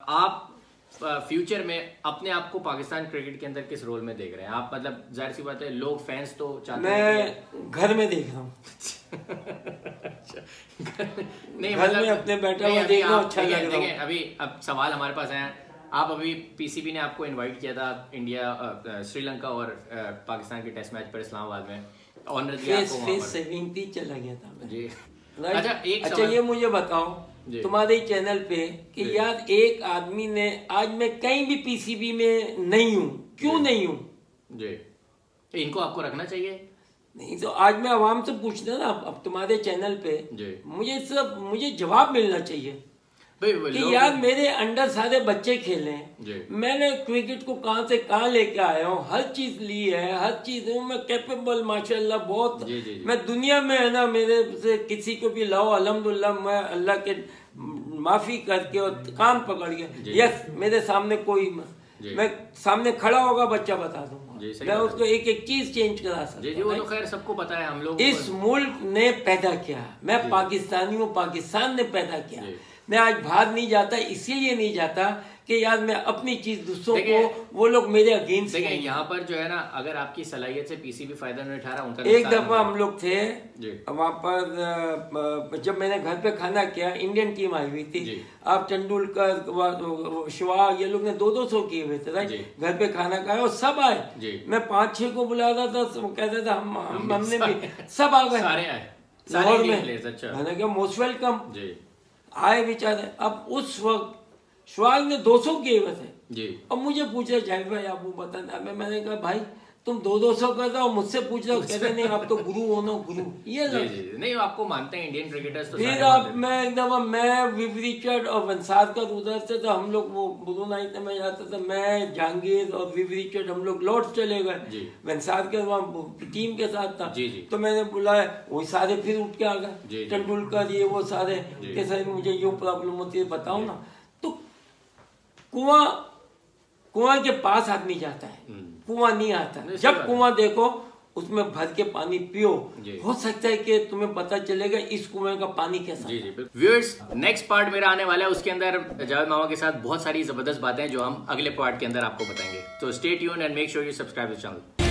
आप फ्यूचर में अपने आप को पाकिस्तान क्रिकेट के अंदर किस रोल में देख रहे हैं? आप मतलब ज़ाहिर सी बात है लोग फैंस तो चाहते हैं मैं घर में देख रहा हूँ। नहीं घर मतलब में अपने बैठा हुआ अभी देखना अच्छा लग रहा देखिए, अभी अब सवाल हमारे पास है आप अभी पीसीबी ने आपको इनवाइट किया था इंडिया श्रीलंका और पाकिस्तान के टेस्ट मैच पर इस्लामाबाद में। ऑनर दिया आपको वहाँ फेस सेविंग थी चला गया था। जी। अच्छा एक अच्छा ये मुझे बताओ। तुम्हारे चैनल पे कि। यार एक आदमी ने आज मैं कहीं भी पीसीबी में नहीं हूँ। क्यों नहीं हूँ? जी। इनको आपको रखना चाहिए? नहीं तो आज मैं आवाम से पूछना ना अब तुम्हारे चैनल पे मुझे सब मुझे जवाब मिलना चाहिए। कि यार मेरे अंडर सारे बच्चे खेले। मैंने क्रिकेट को कहाँ से कहाँ लेके आया हूँ? हर चीज़ ली है हर चीज़ हूँ। मैं कैपेबल माशाल्लाह बहुत। जी, जी, जी। मैं दुनिया में है ना मेरे से किसी को भी लाओ अल्हम्दुलिल्लाह मैं अल्लाह के माफ़ी करके और काम पकड़। के यस मेरे सामने कोई मैं सामने खड़ा होगा बच्चा बता दूँगा। मैं उसको एक एक चीज़ चेंज करा सकता जी जी वो तो खैर सबको पता है हम लोग इस मुल्क ने पैदा किया। मैं पाकिस्तानी हूँ पाकिस्तान ने पैदा किया। मैं आज भाग नहीं जाता इसीलिए नहीं जाता कि यार मैं अपनी चीज़ दूसरों को वो लोग मेरे अगेंस्ट देखिए यहाँ पर जो है ना अगर आपकी सलाहियत से पीसीबी फ़ायदा नहीं उठा रहा उनका एक दफ़ा हम लोग थे। वहाँ पर जब मैंने घर पे खाना किया इंडियन टीम आई हुई थी। आप तेंदुलकर शिवा ये लोग ने दो दो सौ किए हुए थे राइट घर पे खाना खाया और सब आए। मैं पाँच छह को बुला रहा था सब कहते थे हम हम- हमने भी सब आ गए। सारे आए। सारे में। अच्छा। मैंने कहा मोस्ट वेलकम जी। आए बेचारे। अब उस वक्त शवाग ने 200 किए हुए थे जी। अब मुझे पूछा ज़ाहिर भाई आप वो बताना मैं मैंने कहा भाई तुम दो दो सौ कर रहे हो मुझसे पूछ रहे हो कहते नहीं आप तो गुरु हो ना गुरु ये जी जी। नहीं आपको मानते हैं इंडियन क्रिकेटर्स तो फिर आप मैं एकदम मैं विव रिचर्ड और वंसारकर उधर से तो हम लोग वो बुरु नाइट में जाते थे मैं जहांगीर और विव रिचर्ड हम लोग लौट चले। गए वंसारकर वहाँ टीम के साथ था जी, जी। तो मैंने बुलाया वो सारे फिर उठ के आ गए। तेंदुलकर ये वो सारे। कि सर मुझे यूँ प्रॉब्लम होती है बताओ ना तो कुआ कुआ के पास आदमी जाता है हम्म। कुआँ नहीं आता। नहीं, जब कुआँ देखो उसमें भर के पानी पियो। हो सकता है कि तुम्हें पता चलेगा इस कुएँ का पानी कैसा जी जी व्यूअर्स नेक्स्ट पार्ट मेरा आने वाला है। उसके अंदर जावेद मामा के साथ बहुत सारी ज़बरदस्त बातें जो हम अगले पार्ट के अंदर आपको बताएँगे। तो stay tune and make sure you subscribe the channel